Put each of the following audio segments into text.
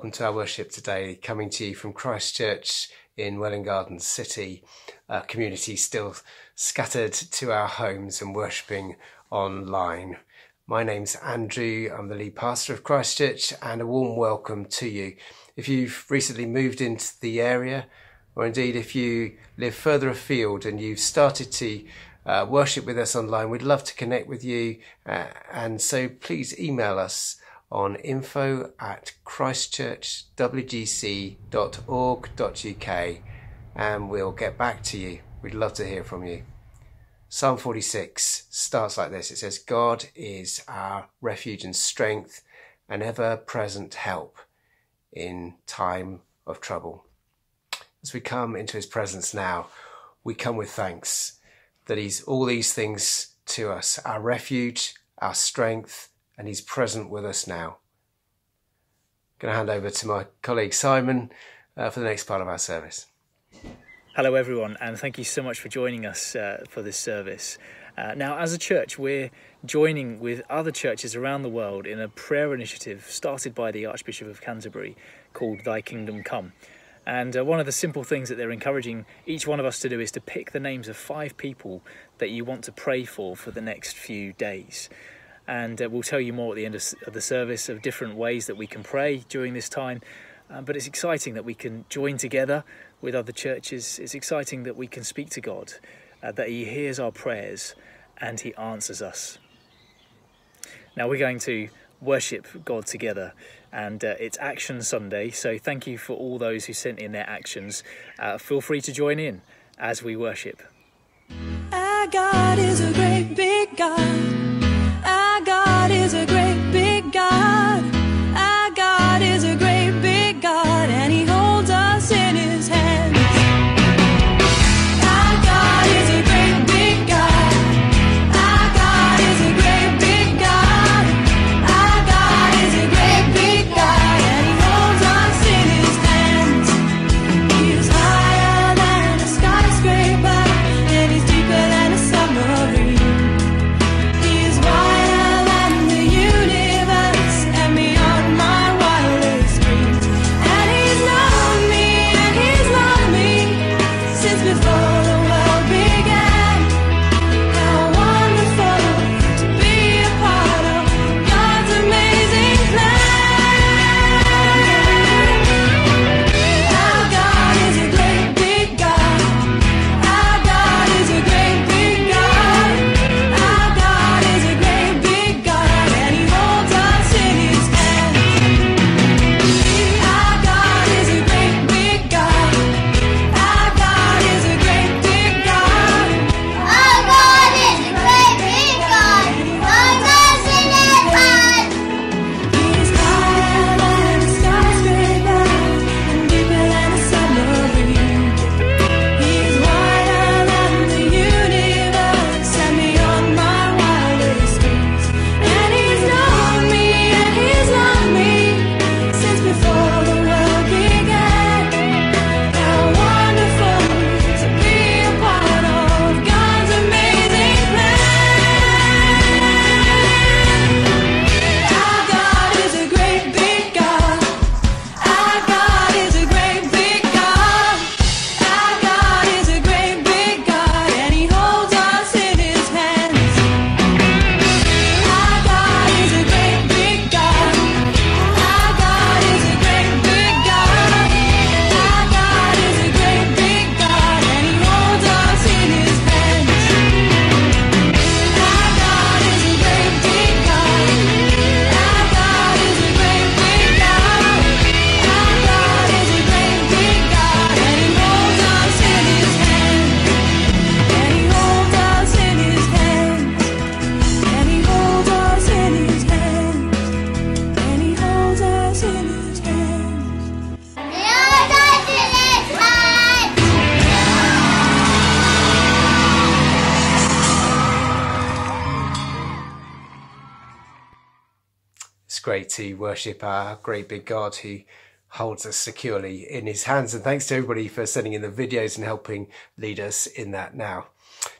welcome to our worship today, coming to you from Christchurch in Welwyn Garden City, a community still scattered to our homes and worshipping online. My name's Andrew, I'm the lead pastor of Christchurch, and a warm welcome to you. If you've recently moved into the area, or indeed if you live further afield and you've started to uh, worship with us online, we'd love to connect with you. Uh, and so please email us on info at christchurchwgc.org.uk and we'll get back to you. We'd love to hear from you. Psalm 46 starts like this. It says, God is our refuge and strength and ever present help in time of trouble. As we come into his presence now, we come with thanks that he's all these things to us, our refuge, our strength, and he's present with us now. I'm going to hand over to my colleague Simon uh, for the next part of our service. Hello, everyone, and thank you so much for joining us uh, for this service. Uh, now, as a church, we're joining with other churches around the world in a prayer initiative started by the Archbishop of Canterbury called Thy Kingdom Come. And uh, one of the simple things that they're encouraging each one of us to do is to pick the names of five people that you want to pray for for the next few days and uh, we'll tell you more at the end of, of, the service of different ways that we can pray during this time. Uh, but it's exciting that we can join together with other churches. It's exciting that we can speak to God, uh, that He hears our prayers and He answers us. Now we're going to worship God together, and uh, it's Action Sunday. So thank you for all those who sent in their actions. Uh, feel free to join in as we worship. Our God is a great big. God to worship our great big God who holds us securely in his hands. And thanks to everybody for sending in the videos and helping lead us in that now.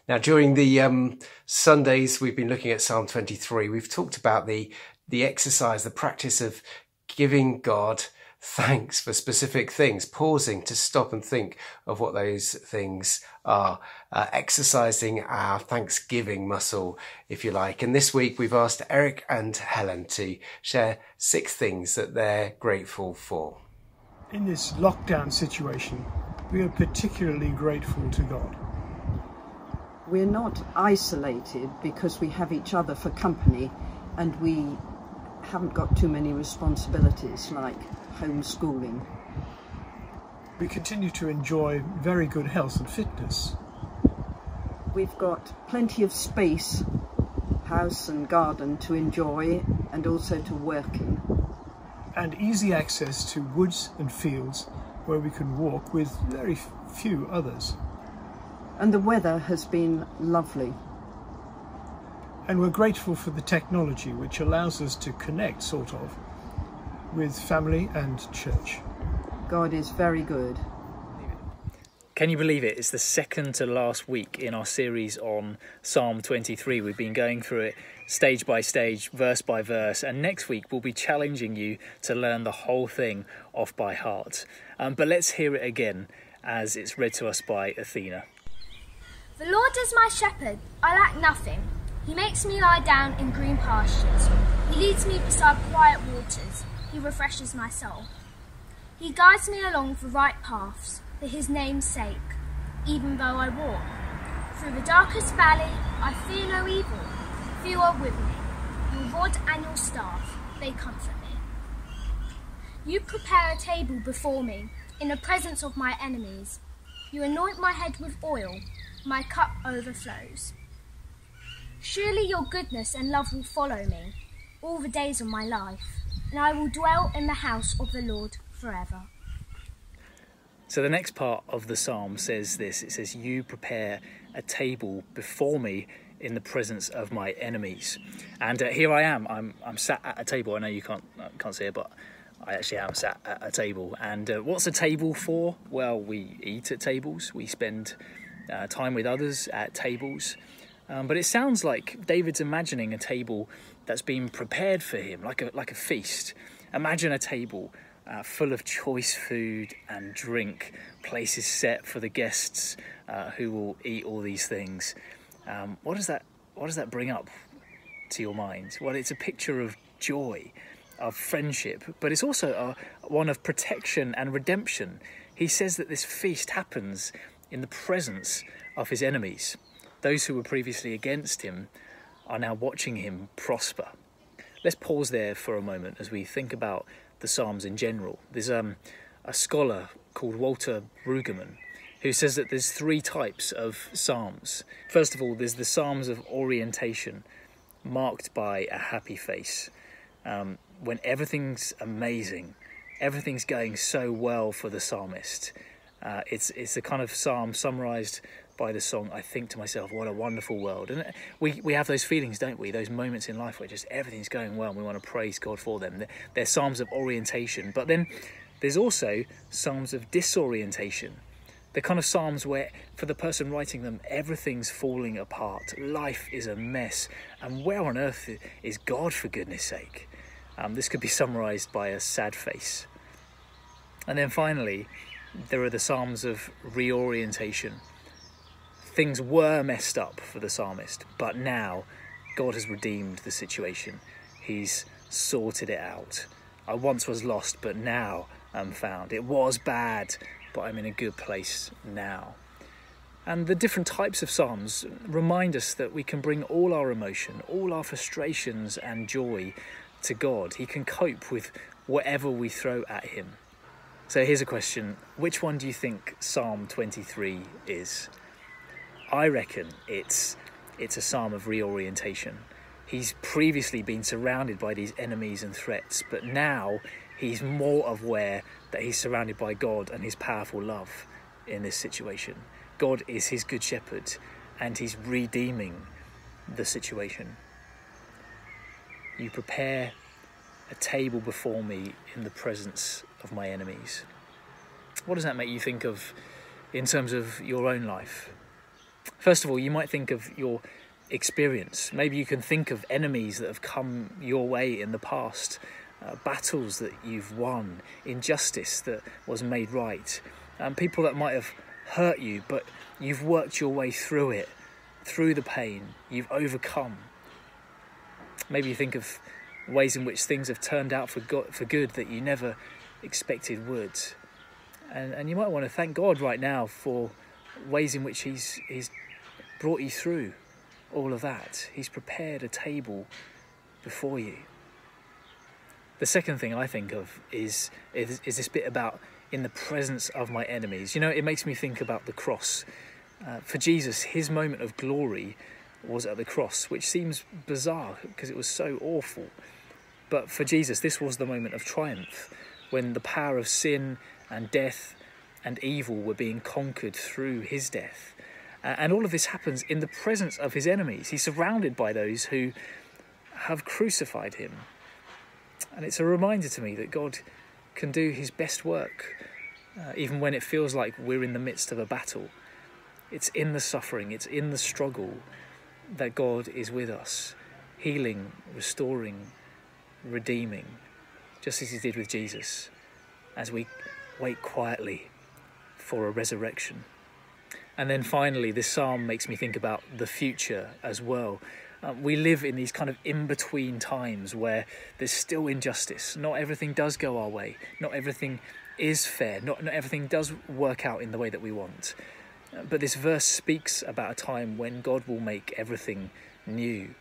Now, during the um, Sundays, we've been looking at Psalm 23. We've talked about the, the exercise, the practice of giving God thanks for specific things, pausing to stop and think of what those things are, uh, exercising our thanksgiving muscle, if you like. And this week we've asked Eric and Helen to share six things that they're grateful for. In this lockdown situation, we are particularly grateful to God. We're not isolated because we have each other for company and we haven't got too many responsibilities like homeschooling. We continue to enjoy very good health and fitness. We've got plenty of space, house and garden to enjoy and also to work in. and easy access to woods and fields where we can walk with very few others. And the weather has been lovely. And we're grateful for the technology which allows us to connect, sort of, with family and church. God is very good. Can you believe it? It's the second to last week in our series on Psalm 23. We've been going through it stage by stage, verse by verse, and next week we'll be challenging you to learn the whole thing off by heart. Um, but let's hear it again as it's read to us by Athena. The Lord is my shepherd, I lack nothing. He makes me lie down in green pastures. He leads me beside quiet waters. He refreshes my soul. He guides me along the right paths for his name's sake, even though I walk. Through the darkest valley, I fear no evil. You are with me. Your rod and your staff, they comfort me. You prepare a table before me in the presence of my enemies. You anoint my head with oil, my cup overflows. Surely your goodness and love will follow me all the days of my life, and I will dwell in the house of the Lord forever. So the next part of the psalm says this it says, You prepare a table before me in the presence of my enemies. And uh, here I am, I'm, I'm sat at a table. I know you can't, uh, can't see it, but I actually am sat at a table. And uh, what's a table for? Well, we eat at tables, we spend uh, time with others at tables. Um, but it sounds like David's imagining a table that's been prepared for him, like a, like a feast. Imagine a table uh, full of choice food and drink, places set for the guests uh, who will eat all these things. Um, what does that What does that bring up to your mind? Well, it's a picture of joy, of friendship, but it's also a, one of protection and redemption. He says that this feast happens in the presence of his enemies. Those who were previously against him are now watching him prosper. Let's pause there for a moment as we think about the Psalms in general. There's um, a scholar called Walter Brueggemann who says that there's three types of Psalms. First of all, there's the Psalms of orientation, marked by a happy face. Um, when everything's amazing, everything's going so well for the psalmist. Uh, it's it's the kind of psalm summarized by the song I think to myself, what a wonderful world. And we, we have those feelings, don't we? Those moments in life where just everything's going well and we want to praise God for them. They're, psalms of orientation. But then there's also psalms of disorientation. The kind of psalms where, for the person writing them, everything's falling apart. Life is a mess. And where on earth is God, for goodness sake? Um, this could be summarized by a sad face. And then finally, there are the psalms of reorientation things were messed up for the psalmist, but now God has redeemed the situation. He's sorted it out. I once was lost, but now I'm found. It was bad, but I'm in a good place now. And the different types of psalms remind us that we can bring all our emotion, all our frustrations and joy to God. He can cope with whatever we throw at Him. So here's a question Which one do you think Psalm 23 is? I reckon it's it's a psalm of reorientation. He's previously been surrounded by these enemies and threats, but now he's more aware that he's surrounded by God and his powerful love in this situation. God is his good shepherd and he's redeeming the situation. You prepare a table before me in the presence of my enemies. What does that make you think of in terms of your own life? First of all, you might think of your experience. Maybe you can think of enemies that have come your way in the past uh, battles that you've won, injustice that was made right, and people that might have hurt you, but you've worked your way through it, through the pain, you've overcome. Maybe you think of ways in which things have turned out for, go- for good that you never expected would. And, and you might want to thank God right now for ways in which He's, he's brought you through all of that. He's prepared a table before you. The second thing I think of is, is, is this bit about in the presence of my enemies. You know, it makes me think about the cross. Uh, for Jesus, his moment of glory was at the cross, which seems bizarre because it was so awful. But for Jesus, this was the moment of triumph when the power of sin and death and evil were being conquered through his death. And all of this happens in the presence of his enemies. He's surrounded by those who have crucified him. And it's a reminder to me that God can do his best work, uh, even when it feels like we're in the midst of a battle. It's in the suffering, it's in the struggle that God is with us, healing, restoring, redeeming, just as he did with Jesus, as we wait quietly for a resurrection. And then finally, this psalm makes me think about the future as well. Uh, we live in these kind of in between times where there's still injustice. Not everything does go our way, not everything is fair, not, not everything does work out in the way that we want. Uh, But this verse speaks about a time when God will make everything new.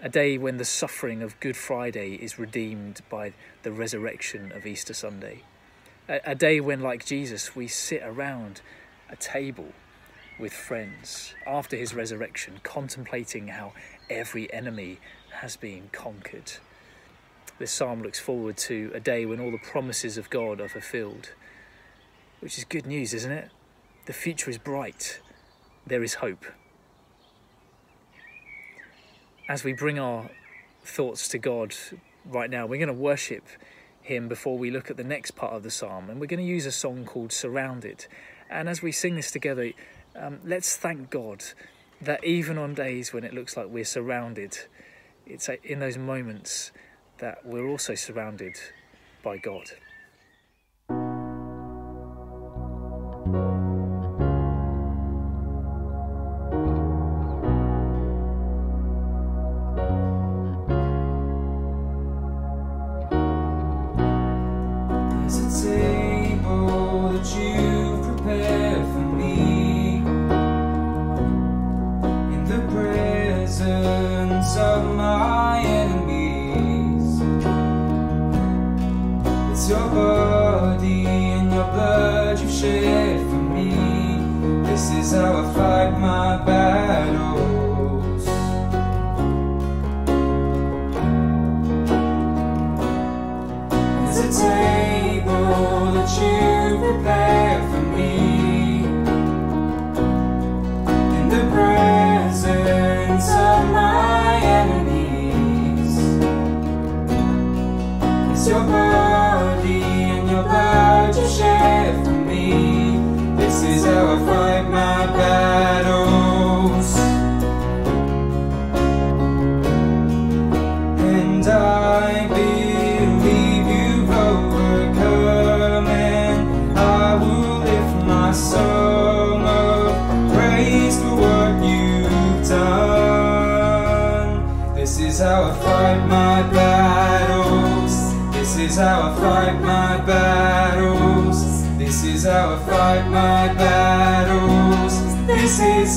A day when the suffering of Good Friday is redeemed by the resurrection of Easter Sunday. A, a day when, like Jesus, we sit around a table with friends after his resurrection, contemplating how every enemy has been conquered. This psalm looks forward to a day when all the promises of God are fulfilled, which is good news, isn't it? The future is bright, there is hope. As we bring our thoughts to God right now, we're going to worship Him before we look at the next part of the psalm, and we're going to use a song called Surrounded. And as we sing this together, um, let's thank God that even on days when it looks like we're surrounded, it's in those moments that we're also surrounded by God.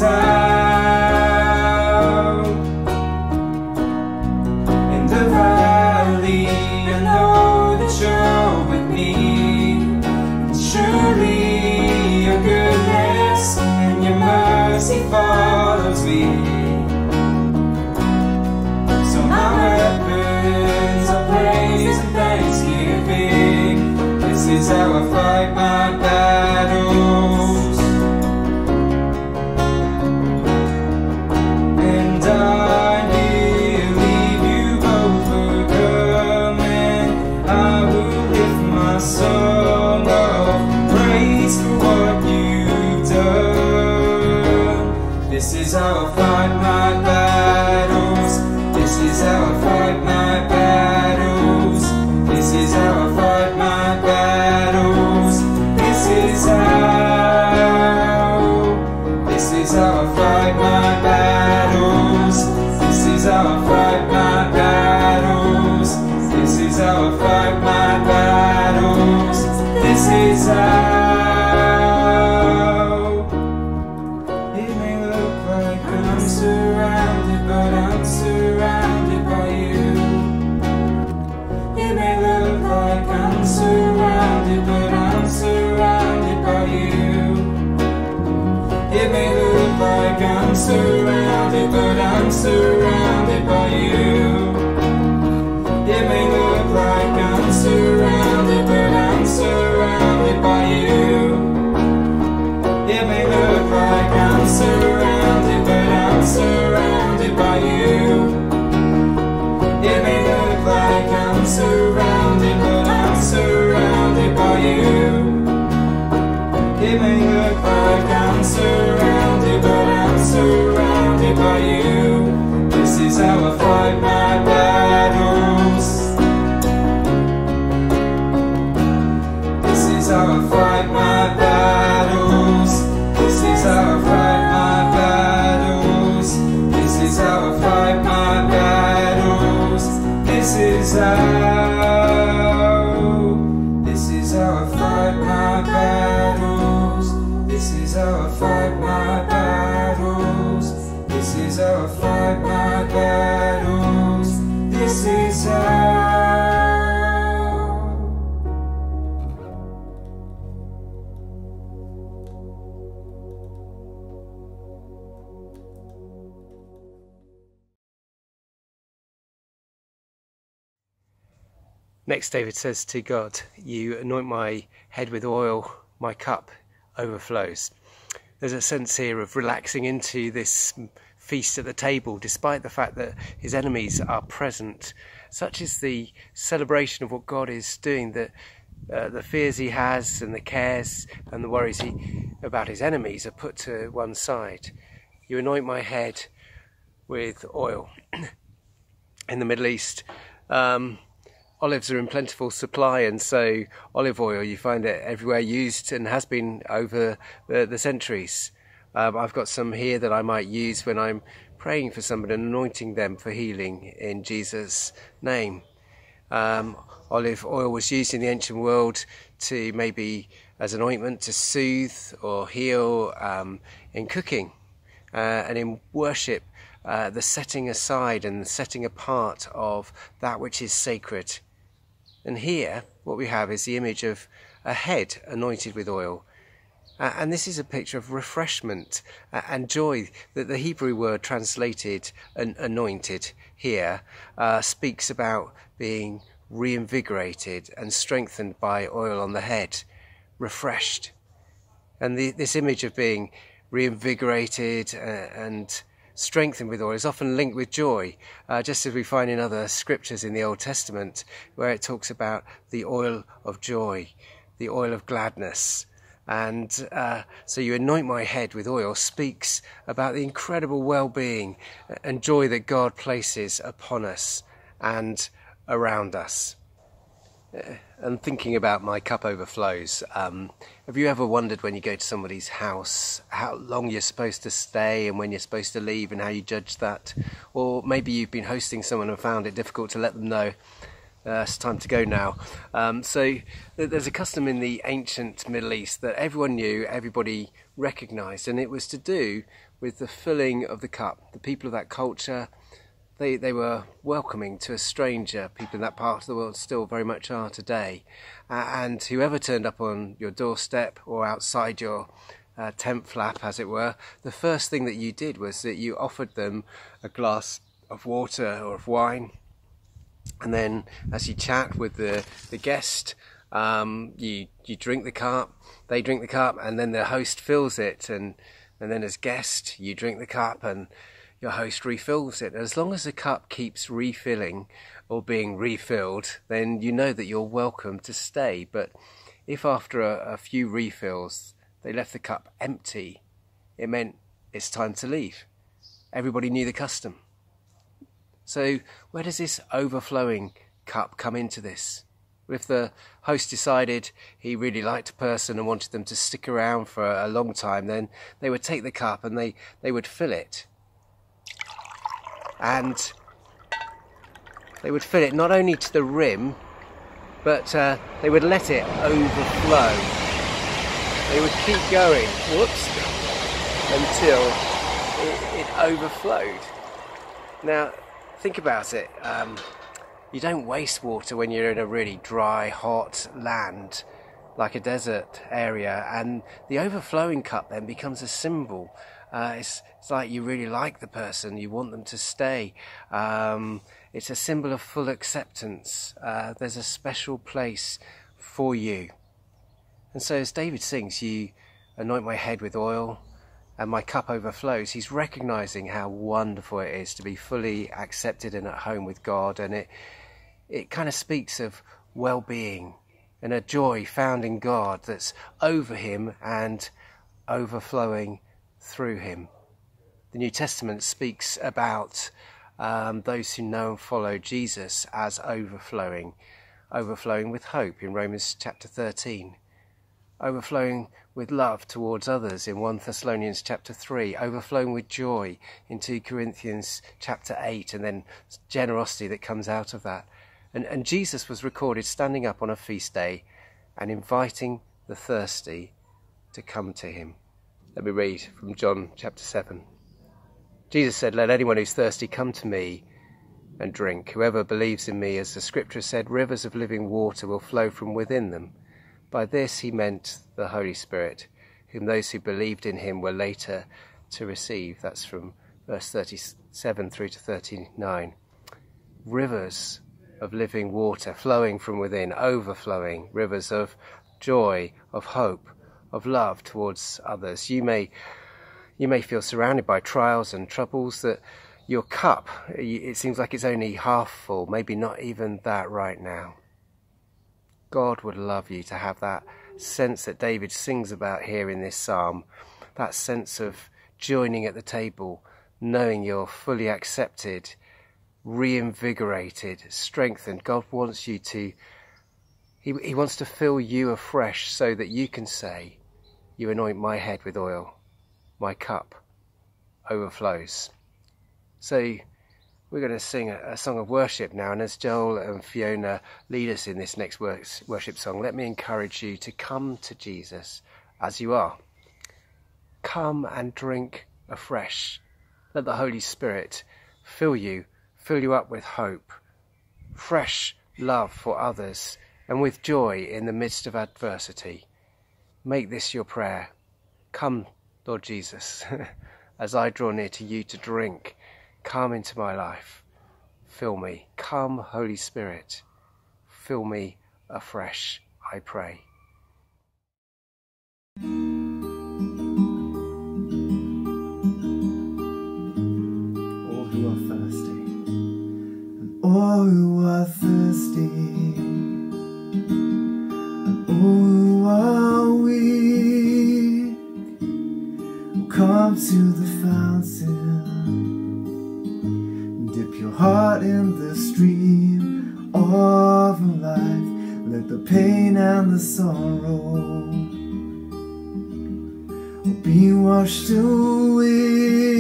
This lift David says to God, You anoint my head with oil, my cup overflows. There's a sense here of relaxing into this feast at the table, despite the fact that his enemies are present. Such is the celebration of what God is doing that uh, the fears he has and the cares and the worries he, about his enemies are put to one side. You anoint my head with oil. In the Middle East, um, olives are in plentiful supply, and so olive oil you find it everywhere used and has been over the, the centuries. Um, I've got some here that I might use when I'm praying for someone and anointing them for healing in Jesus' name. Um, olive oil was used in the ancient world to maybe as an ointment to soothe or heal um, in cooking uh, and in worship. Uh, the setting aside and the setting apart of that which is sacred. And here, what we have is the image of a head anointed with oil. Uh, and this is a picture of refreshment uh, and joy that the Hebrew word translated an anointed here uh, speaks about being reinvigorated and strengthened by oil on the head, refreshed. And the, this image of being reinvigorated uh, and strengthened with oil is often linked with joy, uh, just as we find in other scriptures in the Old Testament, where it talks about the oil of joy, the oil of gladness. And uh, so you anoint my head with oil speaks about the incredible well being and joy that God places upon us and around us. Uh, and thinking about my cup overflows, um, have you ever wondered when you go to somebody's house how long you're supposed to stay and when you're supposed to leave and how you judge that? Or maybe you've been hosting someone and found it difficult to let them know uh, it's time to go now. Um, so there's a custom in the ancient Middle East that everyone knew, everybody recognised, and it was to do with the filling of the cup. The people of that culture, they, they were welcoming to a stranger. People in that part of the world still very much are today. Uh, and whoever turned up on your doorstep or outside your uh, tent flap, as it were, the first thing that you did was that you offered them a glass of water or of wine. And then, as you chat with the, the guest, um, you you drink the cup, they drink the cup, and then the host fills it, and and then as guest, you drink the cup, and your host refills it. As long as the cup keeps refilling or being refilled, then you know that you're welcome to stay. But if after a, a few refills they left the cup empty, it meant it's time to leave. Everybody knew the custom. So, where does this overflowing cup come into this? If the host decided he really liked a person and wanted them to stick around for a long time, then they would take the cup and they, they would fill it. And they would fill it not only to the rim, but uh, they would let it overflow. They would keep going, whoops, until it, it overflowed. Now, think about it. Um, you don't waste water when you're in a really dry, hot land like a desert area, and the overflowing cup then becomes a symbol. Uh, it's, it's like you really like the person, you want them to stay. Um, it's a symbol of full acceptance. Uh, there's a special place for you. And so, as David sings, You anoint my head with oil, and my cup overflows, he's recognizing how wonderful it is to be fully accepted and at home with God. And it, it kind of speaks of well being and a joy found in God that's over him and overflowing through him. The New Testament speaks about um, those who know and follow Jesus as overflowing, overflowing with hope in Romans chapter 13 overflowing with love towards others in 1 Thessalonians chapter 3, overflowing with joy in 2 Corinthians chapter 8, and then generosity that comes out of that. And, and Jesus was recorded standing up on a feast day and inviting the thirsty to come to him. Let me read from John chapter 7. Jesus said, Let anyone who's thirsty come to me and drink. Whoever believes in me, as the scripture said, rivers of living water will flow from within them. By this he meant the Holy Spirit, whom those who believed in him were later to receive. That's from verse 37 through to 39. Rivers of living water flowing from within, overflowing, rivers of joy, of hope, of love towards others. You may, you may feel surrounded by trials and troubles that your cup, it seems like it's only half full, maybe not even that right now. God would love you to have that sense that David sings about here in this psalm, that sense of joining at the table, knowing you're fully accepted, reinvigorated, strengthened. God wants you to, he, he wants to fill you afresh so that you can say, You anoint my head with oil, my cup overflows. So, we're going to sing a, a, song of worship now, and as Joel and Fiona lead us in this next worship song, let me encourage you to come to Jesus as you are. Come and drink afresh. Let the Holy Spirit fill you, fill you up with hope, fresh love for others, and with joy in the midst of adversity. Make this your prayer. Come, Lord Jesus, as I draw near to you to drink Come into my life. Fill me. Come, Holy Spirit. Fill me afresh, I pray. All who are thirsty, and all who are weak, come to the fountain. Dip your heart in the stream of life. Let the pain and the sorrow be washed away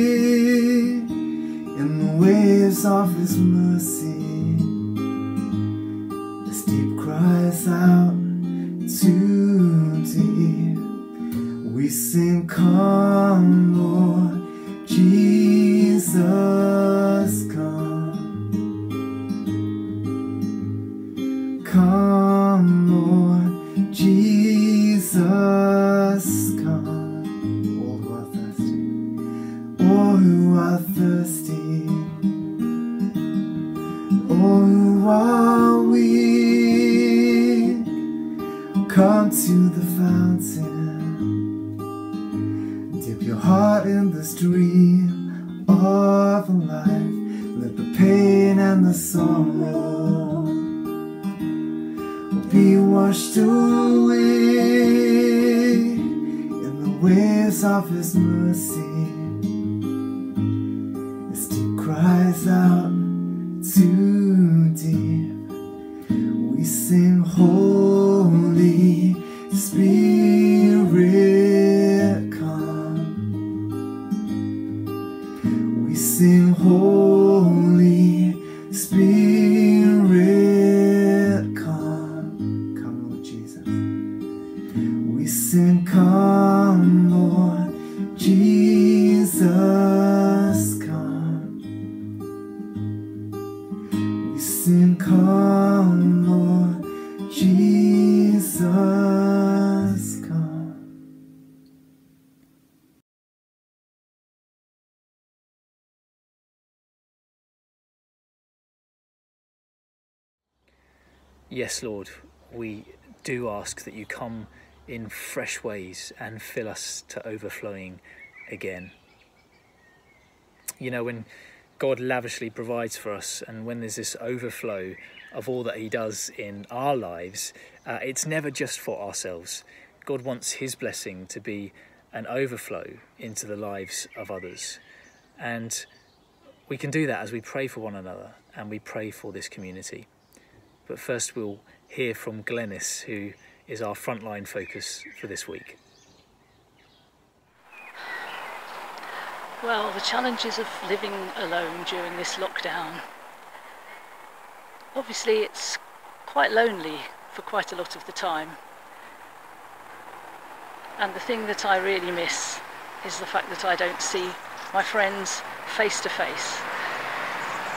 in the waves of His mercy. This deep cries out to deep. We sing, Come, Yes, Lord, we do ask that you come in fresh ways and fill us to overflowing again. You know, when God lavishly provides for us, and when there's this overflow of all that He does in our lives, uh, it's never just for ourselves. God wants His blessing to be an overflow into the lives of others. And we can do that as we pray for one another and we pray for this community. But first, we'll hear from Glennis, who is our frontline focus for this week. Well, the challenges of living alone during this lockdown. Obviously, it's quite lonely for quite a lot of the time. And the thing that I really miss is the fact that I don't see my friends face to face.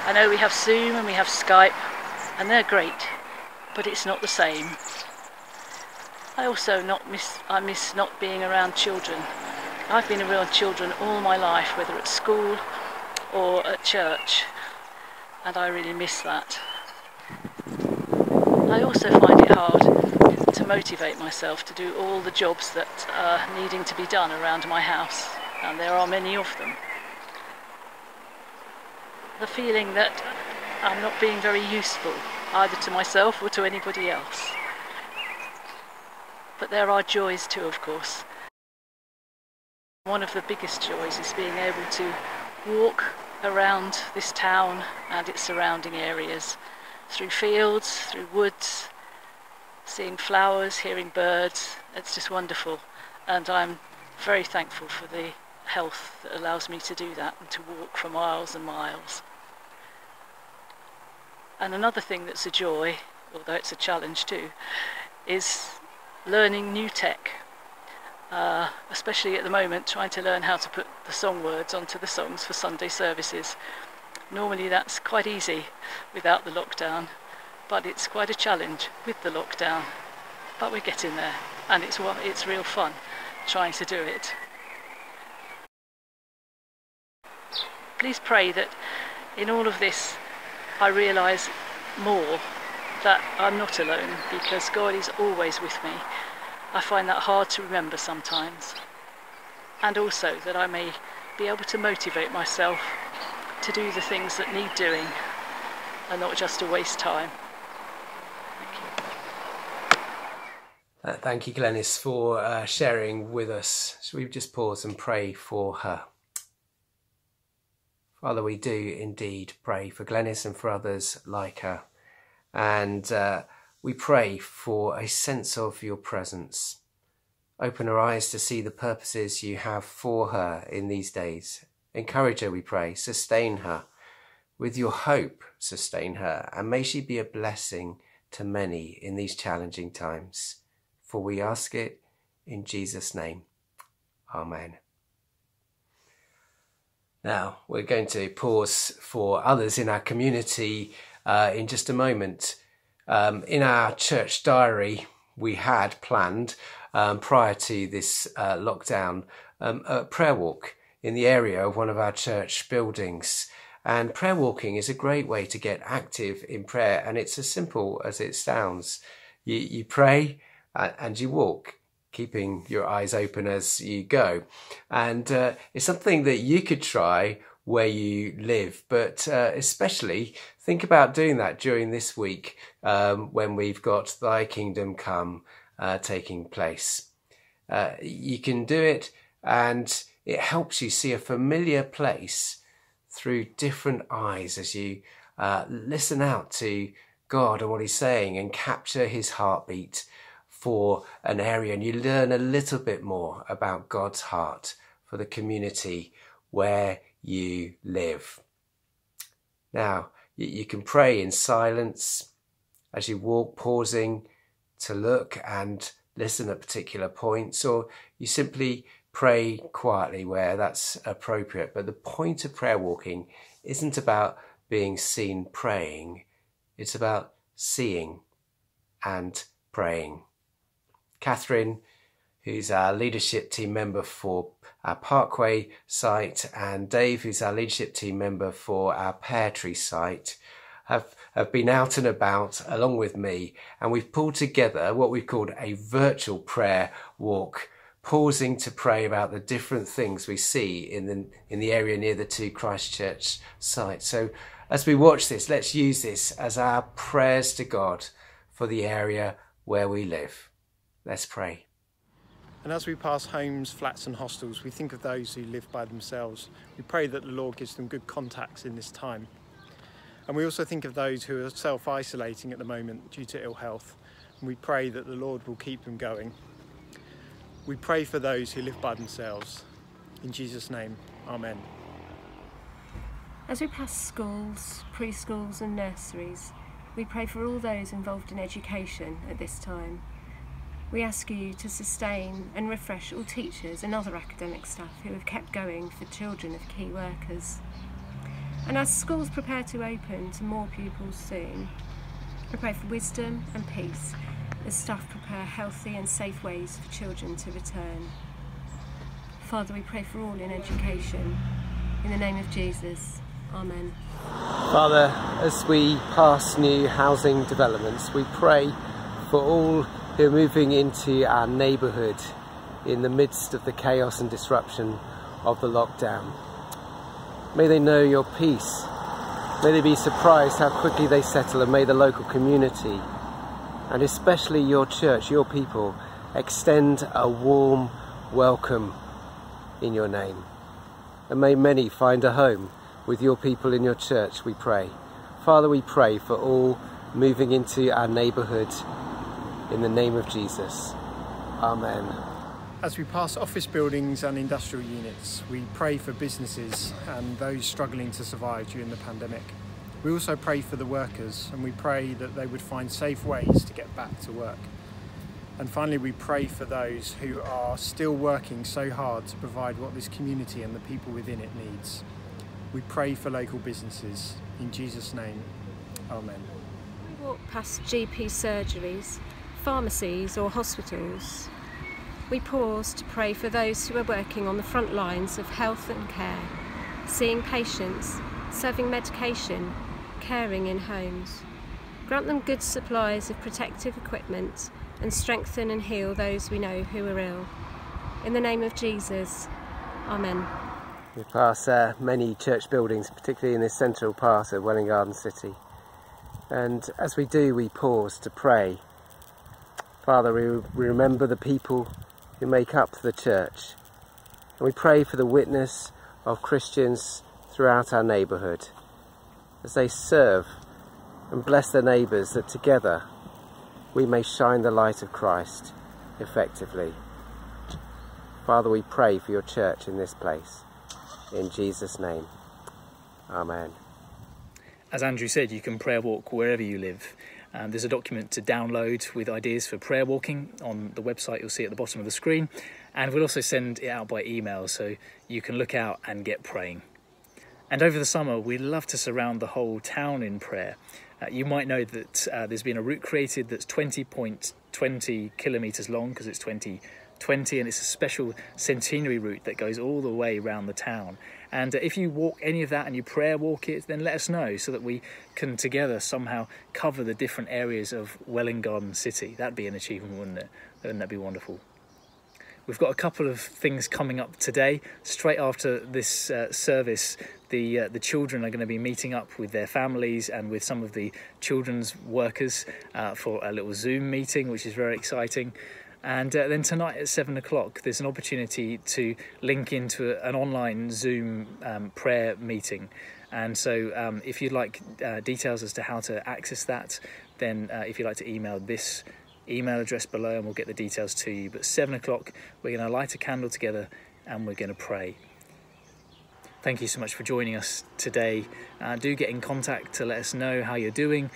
I know we have Zoom and we have Skype, and they're great, but it's not the same. I also not miss I miss not being around children. I've been around children all my life, whether at school or at church, and I really miss that. I also find it hard to motivate myself to do all the jobs that are needing to be done around my house, and there are many of them. The feeling that I'm not being very useful, either to myself or to anybody else. But there are joys too, of course. One of the biggest joys is being able to walk around this town and its surrounding areas, through fields, through woods, seeing flowers, hearing birds. It's just wonderful. And I'm very thankful for the health that allows me to do that and to walk for miles and miles. And another thing that's a joy, although it's a challenge too, is learning new tech. Uh, especially at the moment, trying to learn how to put the song words onto the songs for Sunday services. Normally that's quite easy without the lockdown, but it's quite a challenge with the lockdown. But we're getting there, and it's it's real fun trying to do it. Please pray that in all of this, I realise more that I'm not alone because God is always with me. I find that hard to remember sometimes. And also that I may be able to motivate myself to do the things that need doing and not just to waste time. Thank you, uh, thank you, Glennis, for uh, sharing with us. Shall we just pause and pray for her? Father, we do indeed pray for Glennis and for others like her. And uh, we pray for a sense of your presence. Open her eyes to see the purposes you have for her in these days. Encourage her, we pray. Sustain her. With your hope, sustain her. And may she be a blessing to many in these challenging times. For we ask it in Jesus' name. Amen. Now, we're going to pause for others in our community uh, in just a moment. Um, in our church diary, we had planned um, prior to this uh, lockdown um, a prayer walk in the area of one of our church buildings. And prayer walking is a great way to get active in prayer, and it's as simple as it sounds. You, you pray uh, and you walk, keeping your eyes open as you go. And uh, it's something that you could try where you live, but uh, especially think about doing that during this week um, when we've got Thy Kingdom Come uh, taking place. Uh, you can do it, and it helps you see a familiar place through different eyes as you uh, listen out to God and what He's saying and capture His heartbeat for an area, and you learn a little bit more about God's heart for the community where you live. Now, you, can pray in silence as you walk, pausing to look and listen at particular points, or you simply pray quietly where that's appropriate. But the point of prayer walking isn't about being seen praying, it's about seeing and praying. Catherine, who's our leadership team member for our Parkway site, and Dave, who's our leadership team member for our Pear Tree site, have, have been out and about along with me, and we've pulled together what we've called a virtual prayer walk, pausing to pray about the different things we see in the, in the area near the two Christchurch sites. So as we watch this, let's use this as our prayers to God for the area where we live. Let's pray. And as we pass homes, flats, and hostels, we think of those who live by themselves. We pray that the Lord gives them good contacts in this time. And we also think of those who are self isolating at the moment due to ill health. And we pray that the Lord will keep them going. We pray for those who live by themselves. In Jesus' name, Amen. As we pass schools, preschools, and nurseries, we pray for all those involved in education at this time. We ask you to sustain and refresh all teachers and other academic staff who have kept going for children of key workers. And as schools prepare to open to more pupils soon, we pray for wisdom and peace as staff prepare healthy and safe ways for children to return. Father, we pray for all in education. In the name of Jesus, Amen. Father, as we pass new housing developments, we pray for all who are moving into our neighbourhood in the midst of the chaos and disruption of the lockdown. May they know your peace. May they be surprised how quickly they settle and may the local community and especially your church, your people, extend a warm welcome in your name. And may many find a home with your people in your church, we pray. Father, we pray for all moving into our neighbourhood in the name of Jesus. Amen. As we pass office buildings and industrial units, we pray for businesses and those struggling to survive during the pandemic. We also pray for the workers and we pray that they would find safe ways to get back to work. And finally, we pray for those who are still working so hard to provide what this community and the people within it needs. We pray for local businesses. In Jesus' name, Amen. We walk past GP surgeries, pharmacies, or hospitals. We pause to pray for those who are working on the front lines of health and care, seeing patients, serving medication, caring in homes. Grant them good supplies of protective equipment and strengthen and heal those we know who are ill. In the name of Jesus, Amen. We pass uh, many church buildings, particularly in this central part of Welwyn Garden City. And as we do, we pause to pray. Father, we, remember the people who make up the church. And we pray for the witness of Christians throughout our neighbourhood as they serve and bless their neighbours that together we may shine the light of Christ effectively. Father, we pray for your church in this place. In Jesus' name, Amen. As Andrew said, you can prayer walk wherever you live. Um, there's a document to download with ideas for prayer walking on the website you'll see at the bottom of the screen. And we'll also send it out by email so you can look out and get praying. And over the summer, we love to surround the whole town in prayer. Uh, you might know that uh, there's been a route created that's 20.20 kilometres long because it's 2020 and it's a special centenary route that goes all the way around the town. And uh, if you walk any of that and you prayer walk it, then let us know so that we can together somehow cover the different areas of Welwyn Garden City. That'd be an achievement, wouldn't it? Wouldn't that be wonderful? We've got a couple of things coming up today. Straight after this uh, service, the uh, the children are going to be meeting up with their families and with some of the children's workers uh, for a little Zoom meeting, which is very exciting. And uh, then tonight at seven o'clock, there's an opportunity to link into an online Zoom um, prayer meeting. And so, um, if you'd like uh, details as to how to access that, then uh, if you'd like to email this email address below and we'll get the details to you. But seven o'clock, we're going to light a candle together and we're going to pray. Thank you so much for joining us today. Uh, do get in contact to let us know how you're doing.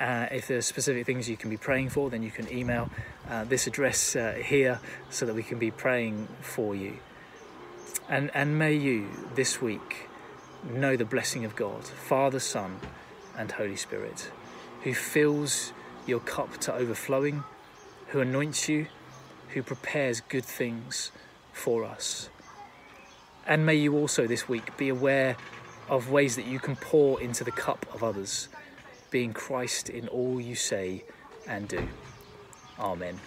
Uh, if there's specific things you can be praying for, then you can email uh, this address uh, here so that we can be praying for you. And, and may you this week know the blessing of God, Father, Son, and Holy Spirit, who fills your cup to overflowing, who anoints you, who prepares good things for us. And may you also this week be aware of ways that you can pour into the cup of others, being Christ in all you say and do. Amen.